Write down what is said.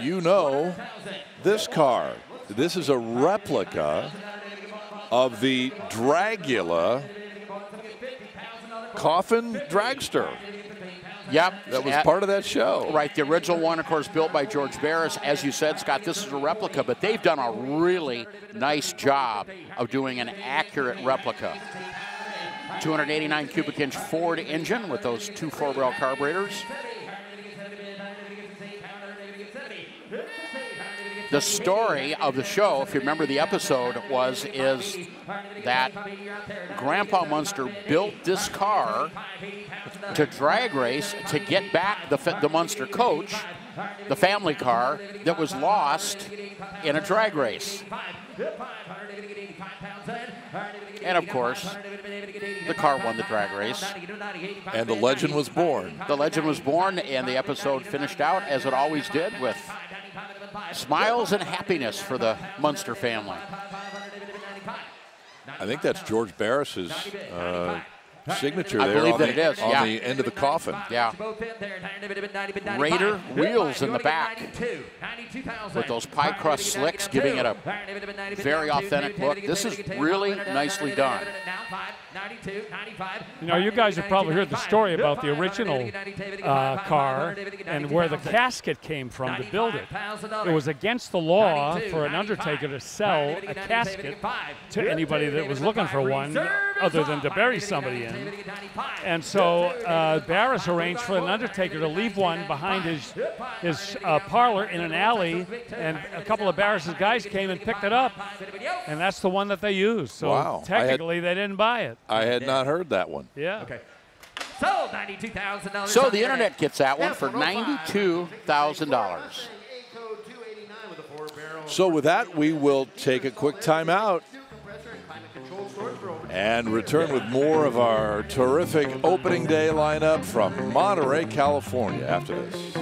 you know this car. This is a replica of the Dragula coffin dragster. Yep. That was At- part of that show. Right, the original one, of course, built by George Barris. As you said, Scott, this is a replica, but they've done a really nice job of doing an accurate replica. 289 cubic inch Ford engine with those two four barrel carburetors. The story of the show, if you remember the episode, was is that Grandpa Munster built this car to drag race to get back the, the Munster Koach, the family car that was lost in a drag race. And of course, the car won the drag race. And the legend was born. The legend was born, and the episode finished out as it always did with smiles and happiness for the Munster family. I think that's George Barris's uh, signature I there believe on, that the, it is, on yeah. the end of the coffin. Yeah. Raider wheels in the back. With those pie crust slicks, giving it a very authentic look. This is really nicely done. You know, you guys have probably heard the story about the original uh, car and where the casket came from to build it. It was against the law for an undertaker to sell a casket to anybody that was looking for one, other than to bury somebody in. And so uh, Barris arranged for an undertaker to leave one behind his his uh, parlor in an alley, and a couple of Barris's guys came and picked it up, and that's the one that they used. So Wow. I had- technically, they didn't buy it. I had not heard that one. Yeah. Okay. So ninety-two thousand dollars. So the internet gets that one for $92,000. So with that, we will take a quick timeout and return with more of our terrific opening day lineup from Monterey, California after this.